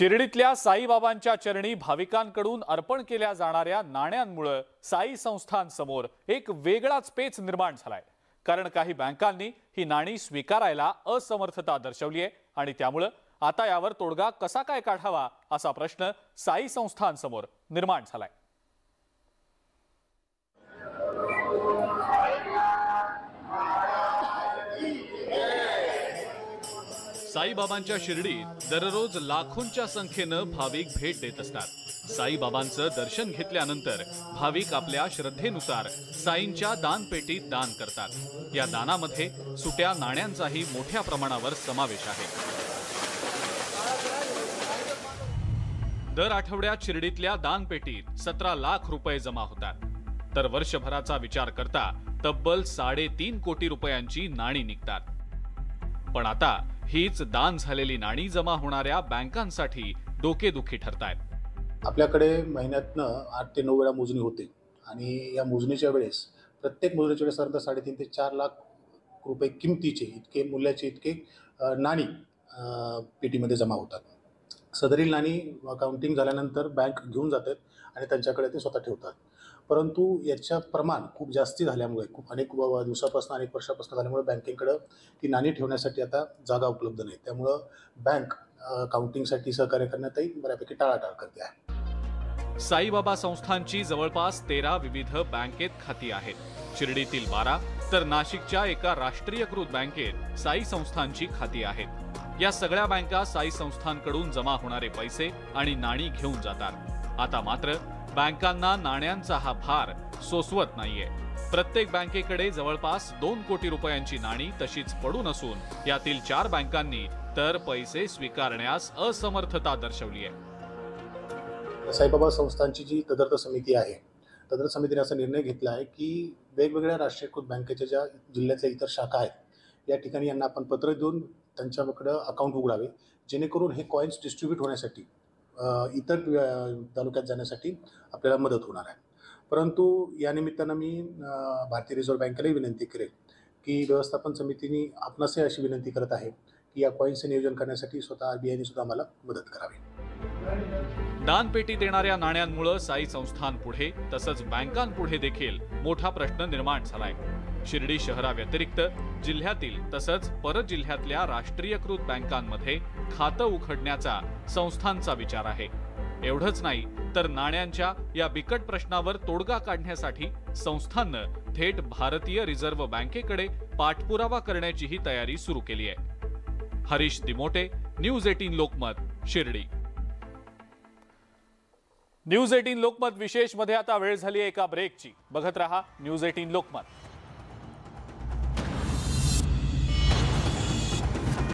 शिर्डीतल्या साईबाबांच्या चरणी भाविकांकडून अर्पण केल्या जाणाऱ्या नाण्यांमुळे साई संस्थांसमोर एक वेगळाच पेच निर्माण झालाय. कारण काही बँकांनी ही नाणी स्वीकारायला असमर्थता दर्शवली आहे आणि त्यामुळं आता यावर तोडगा कसा काय काढावा असा प्रश्न साई संस्थांसमोर निर्माण झालाय. साईबाबांच्या शिर्डीत दररोज लाखोंच्या संख्येनं भाविक भेट देत असतात. साईबाबांचं दर्शन घेतल्यानंतर भाविक आपल्या श्रद्धेनुसार साईंच्या दानपेटीत दान करतात. या दानामध्ये सुट्या नाण्यांचाही मोठ्या प्रमाणावर समावेश आहे. दर आठवड्यात शिर्डीतल्या दानपेटीत सतरा लाख रुपये जमा होतात. तर वर्षभराचा विचार करता तब्बल साडेतीन कोटी रुपयांची नाणी निघतात. पण आता हीच दान झालेली नाणी जमा होणाऱ्या बँकांसाठी डोकेदुखी ठरतायत. आपल्याकडे महिन्यातनं आठ ते नऊ वेळा मोजणी होते आणि या मोजणीच्या वेळेस प्रत्येक मोजणीच्या वेळेस साधारणतः साडेतीन ते चार लाख रुपये किमतीचे इतके मूल्याचे इतके नाणी पेटीमध्ये जमा होतात. सदरील नाणी काउंटिंग झाल्यानंतर बँक घेऊन जातात आणि त्यांच्याकडे ते स्वतः ठेवतात. परंतु याच्या प्रमाण खूप जास्ती झाल्यामुळे खूप अनेक दिवसापासून अनेक वर्षापासून झाल्यामुळे बँकेकडं ती नाणी ठेवण्यासाठी आता जागा उपलब्ध नाही. त्यामुळं बँक काउंटिंगसाठी सहकार्य करण्यातही बऱ्यापैकी टाळाटाळ करते आहे. साईबाबा संस्थांची जवळपास तेरा विविध बँकेत खाती आहेत. शिर्डीतील बारा तर नाशिकच्या एका राष्ट्रीयकृत बँकेत साई संस्थांची खाती आहेत. या सगळ्या बँका साई संस्थांकडून जमा होणारे पैसे आणि नाणी घेऊन जातात. आता मात्र बँकांना नाण्यांचा हा भार सोसवत नाहीये. प्रत्येक बँकेकडे जवळपास दोन कोटी रुपयांची नाणी तशीच पडून असून यातील चार बँकांनी तर पैसे स्वीकारण्यास असमर्थता दर्शवली आहे. साईबाबा संस्थांची जी तदर्थ समिती आहे तदर्थ समितीने असा निर्णय घेतला आहे की वेगवेगळ्या राष्ट्रीयकृत बँकेच्या ज्या जिल्ह्यातल्या इतर शाखा आहेत या ठिकाणी यांना आपण पत्र देऊन त्यांच्याकडं अकाउंट उघडावे जेणेकरून हे कॉईन्स डिस्ट्रीब्यूट होण्यासाठी इतर तालुक्यात जाण्यासाठी आपल्याला मदत होणार आहे. परंतु या निमित्तानं मी भारतीय रिझर्व्ह बँकेलाही विनंती करेल की व्यवस्थापन समितीने आपणासही अशी विनंती करत आहे की या कॉईन्सचे नियोजन करण्यासाठी स्वतः आर बी आयने सुद्धा आम्हाला मदत करावी. दानपेटी देणाऱ्या नाण्यांमुळे साई संस्थांपुढे तसंच बँकांपुढे देखील मोठा प्रश्न निर्माण झालाय. शिर्डी शहराव्यतिरिक्त जिल्ह्यातील तसंच परत जिल्ह्यातल्या राष्ट्रीयकृत बँकांमध्ये खातं उघडण्याचा संस्थांचा विचार आहे. एवढंच नाही तर नाण्यांच्या या बिकट प्रश्नावर तोडगा काढण्यासाठी संस्थांनं थेट भारतीय रिझर्व्ह बँकेकडे पाठपुरावा करण्याचीही तयारी सुरू केली आहे. Harish Dimote news eighteen Lokmat Shirdi. News eighteen Lokmat विशेषमध्ये आता वेळ झाली आहे एका ब्रेकची बघत रहा न्यूज एटीन लोकमत.